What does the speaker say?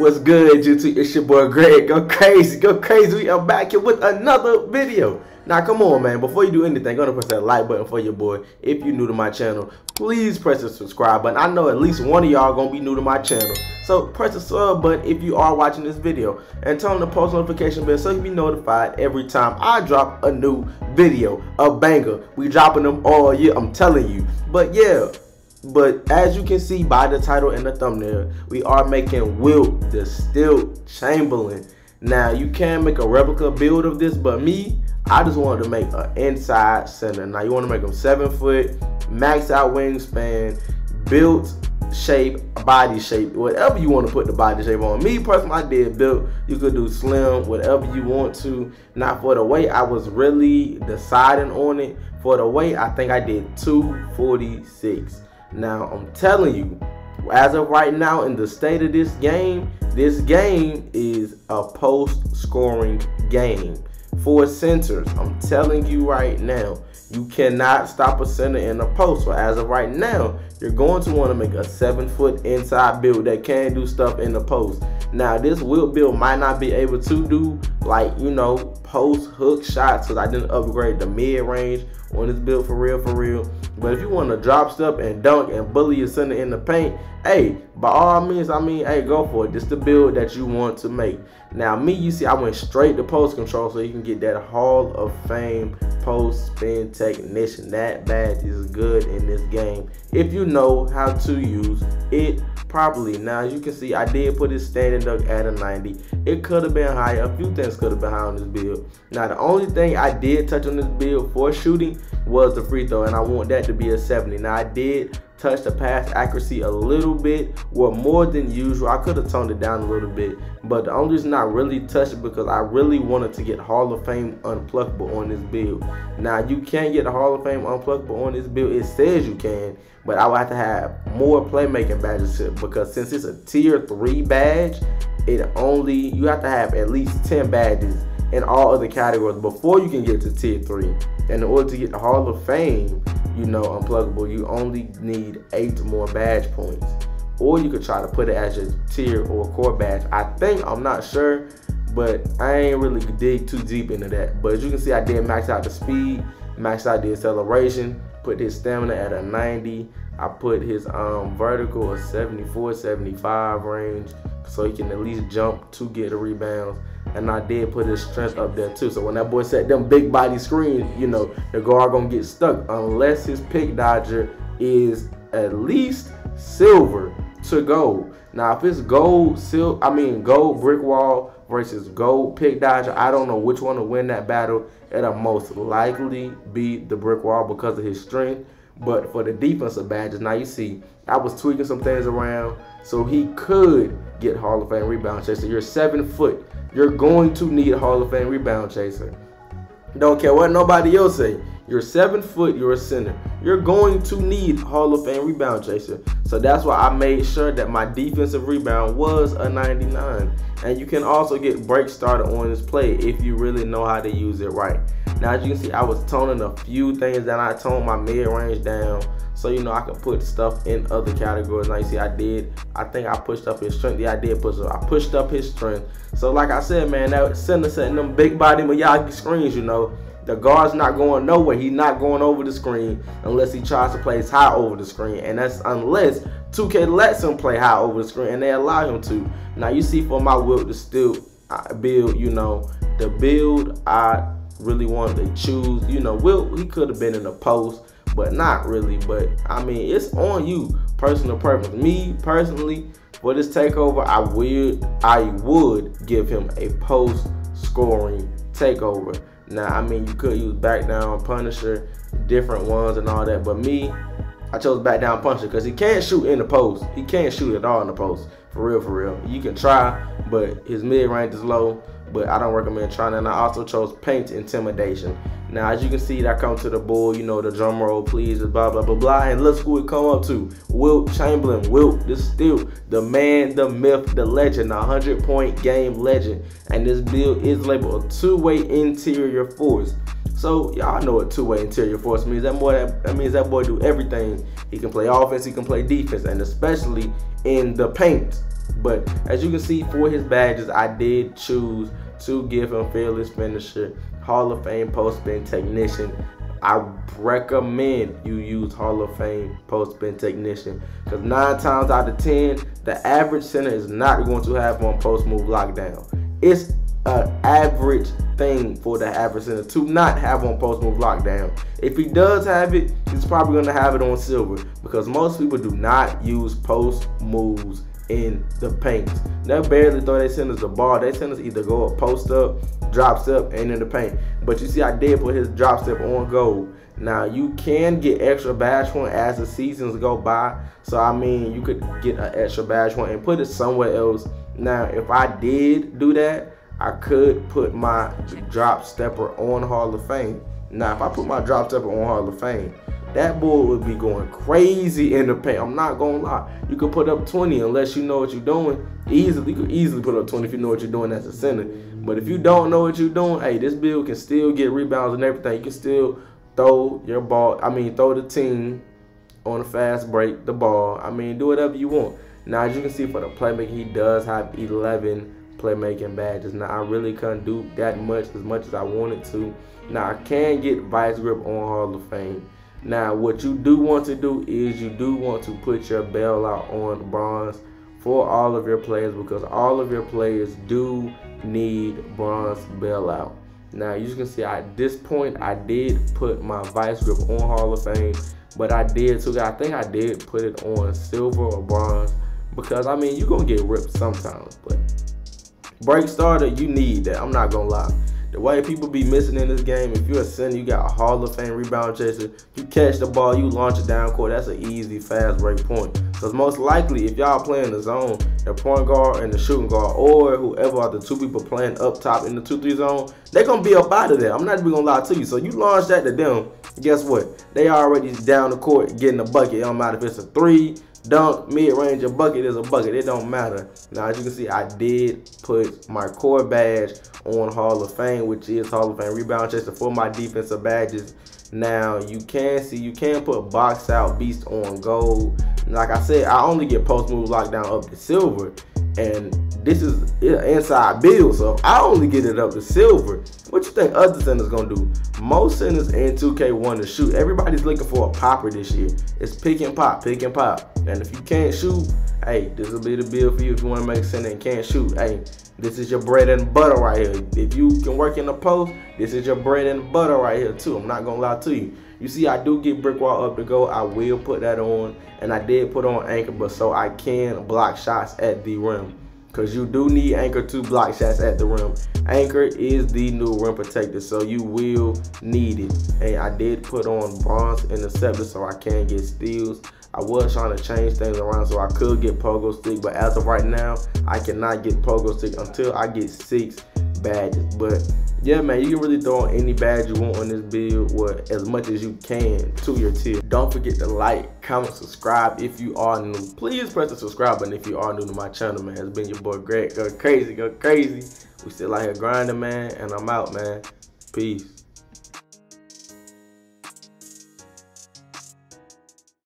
What's good, YouTube? It's your boy Greg. Go crazy, go crazy. We are back here with another video. Now, come on, man. Before you do anything, go to press that like button for your boy. If you're new to my channel, please press the subscribe button. I know at least one of y'all gonna be new to my channel. So press the sub button if you are watching this video. And turn on the post notification bell so you be notified every time I drop a new video. A banger. We dropping them all year, I'm telling you. But yeah, but as you can see by the title and the thumbnail, we are making Wilt the Stilt Chamberlain. Now you can make a replica build of this, but me, I just wanted to make an inside center. Now you want to make them seven foot, max out wingspan, built shape, body shape, whatever you want to put the body shape on. Me personally, I did built. You could do slim, whatever you want to. Now for the weight, I was really deciding on it. For the weight, I think I did 246. Now, I'm telling you, as of right now, in the state of this game, this game is a post scoring game for centers. I'm telling you right now, you cannot stop a center in a post. So as of right now, you're going to want to make a seven foot inside build that can do stuff in the post. Now this Wilt build might not be able to do like, you know, post hook shots because I didn't upgrade the mid range on this build for real, for real. But if you want to drop stuff and dunk and bully your center in the paint, hey, by all means, I mean, hey, go for it. Just the build that you want to make. Now, me, you see, I went straight to post control so you can get that Hall of Fame post spin technician. That badge is good in this game if you know how to use it properly. Now, as you can see, I did put his standing dunk at a 90. It could have been higher. A few things could have been higher on this build. Now, the only thing I did touch on this build for shooting was the free throw, and I want that to be a 70. Now, I did touch the pass accuracy a little bit, or more than usual. I could have toned it down a little bit, but the only reason I really touched it because I really wanted to get Hall of Fame unpluckable on this build. Now, you can't get a Hall of Fame unpluckable on this build. It says you can, but I would have to have more playmaking badges because since it's a tier 3 badge, it only, you have to have at least 10 badges in all other categories before you can get to tier 3. And in order to get the Hall of Fame, you know, unpluckable, you only need 8 more badge points. Or you could try to put it as your tier or core badge. I think, I'm not sure, but I ain't really dig too deep into that. But as you can see, I did max out the speed, max out the acceleration, put his stamina at a 90. I put his um, vertical a 74, 75 range so he can at least jump to get the rebounds. And I did put his strength up there too. So when that boy set them big body screens, you know, the guard gonna get stuck unless his pick dodger is at least silver to gold. Now if it's gold, silver, I mean gold brick wall versus gold pick dodger, I don't know which one to win that battle. It'll most likely be the brick wall because of his strength. But for the defensive badges, now you see, I was tweaking some things around so he could get Hall of Fame rebound chaser. You're seven foot. You're going to need a Hall of Fame rebound chaser. Don't care what nobody else say. You're seven foot, you're a center. You're going to need Hall of Fame rebound chaser. So that's why I made sure that my defensive rebound was a 99. And you can also get break starter on this play if you really know how to use it right. Now as you can see, I was toning a few things down. I toned my mid-range down so you know I could put stuff in other categories. Now you see I did, I think I pushed up his strength. Yeah, I did push up. I pushed up his strength. So like I said, man, that center setting them big body Miyagi screens, you know. The guard's not going nowhere. He's not going over the screen unless he tries to play high over the screen. And that's unless 2K lets him play high over the screen and they allow him to. Now you see for my Wilt the Stilt uh, build, you know, the build I really wanted to choose. You know, Will he could have been in the post, but not really. But I mean, it's on you, personal preference. Me personally, for this takeover, I would I would give him a post scoring takeover. Now, I mean, you could use back down Punisher, different ones and all that, but me, I chose back down Punisher because he can't shoot in the post. He can't shoot at all in the post. For real, for real. You can try, but his mid range is low but I don't recommend trying. And I also chose paint intimidation. Now, as you can see, I come to the bull, you know, the drum roll, please, blah, blah, blah, blah. And look who it come up to. Wilt Chamberlain. Wilt the Stilt the man, the myth, the legend, a 100 point game legend. And this build is labeled a two-way interior force. So y'all know what two-way interior force means. That boy, that means that boy do everything. He can play offense, he can play defense, and especially in the paint. But as you can see for his badges, I did choose to give him fearless finisher, Hall of Fame post spin technician. I recommend you use Hall of Fame post spin technician because nine times out of ten, the average center is not going to have one post move lockdown. It's an average thing for the average center to not have on post move lockdown. If he does have it, he's probably going to have it on silver because most people do not use post moves in the paint. They barely throw their centers the ball. They centers either go up, post up, drop step, and in the paint. But you see, I did put his drop step on goal. Now you can get extra badge point as the seasons go by. So I mean, you could get an extra badge one and put it somewhere else. Now, if I did do that, I could put my drop stepper on Hall of Fame. Now, if I put my drop stepper on Hall of Fame, that boy would be going crazy in the paint. I'm not gonna lie. You could put up 20 unless you know what you're doing. Easily, you could easily put up 20 if you know what you're doing as a center. But if you don't know what you're doing, hey, this build can still get rebounds and everything. You can still throw your ball. I mean, throw the team on a fast break, the ball. I mean, do whatever you want. Now, as you can see for the playmaking, he does have 11 playmaking badges. Now, I really couldn't do that much as much as I wanted to. Now, I can get vice grip on Hall of Fame. Now, what you do want to do is you do want to put your bailout on bronze for all of your players because all of your players do need bronze bailout. Now, you can see at this point, I did put my vice grip on Hall of Fame, but I did too. I think I did put it on silver or bronze because I mean, you're gonna get ripped sometimes, but break starter, you need that. I'm not gonna lie. The way people be missing in this game, if you're a center, you got a Hall of Fame rebound chaser, you catch the ball, you launch it down court, that's an easy fast break point. Because most likely, if y'all playing the zone, the point guard and the shooting guard, or whoever are the two people playing up top in the 2-3 zone, they're going to be up out of there. I'm not even going to lie to you. So you launch that to them, guess what? They already down the court getting a bucket. Don't matter if it's a three, dunk, mid-range, a bucket is a bucket. It don't matter. Now, as you can see, I did put my core badge on Hall of Fame, which is Hall of Fame rebound chaser for my defensive badges. Now, you can see, you can put box out beast on gold. Like I said, I only get post move lockdown up to silver. And this is inside build, so I only get it up to silver, what you think other centers gonna do? Most centers in 2K want to shoot. Everybody's looking for a popper this year. It's pick and pop, pick and pop. And if you can't shoot, hey, this will be the build for you if you want to make center and can't shoot. Hey, this is your bread and butter right here. If you can work in the post, this is your bread and butter right here too. I'm not gonna lie to you. You see, I do get brick wall up to go. I will put that on, and I did put on anchor, but so I can block shots at the rim. Because you do need anchor to block shots at the rim. Anchor is the new rim protector, so you will need it. And I did put on bronze interceptor so I can get steals. I was trying to change things around so I could get pogo stick, but as of right now, I cannot get pogo stick until I get six badges. But yeah, man, you can really throw any badge you want on this build, or as much as you can to your tier. Don't forget to like, comment, subscribe if you are new. Please press the subscribe button if you are new to my channel, man. It's been your boy Greg. Go crazy, go crazy. We still out here grinding, man, and I'm out, man. Peace.